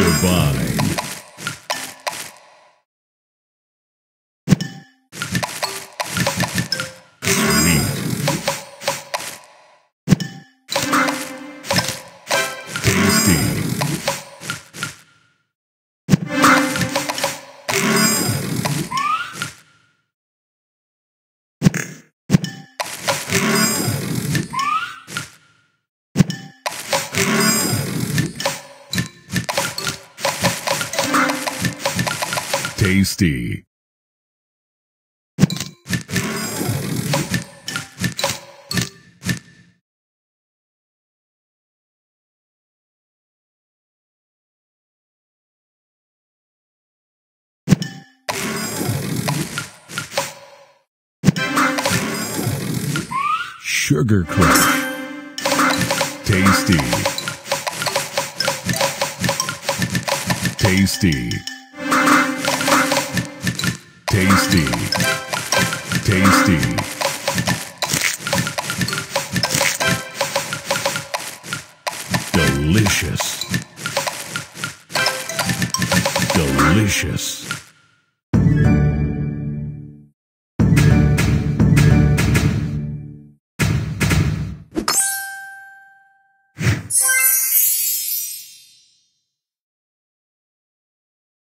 Divine. Tasty. Sugar Crush. Tasty. Tasty. Tasty. Tasty. Delicious. Delicious.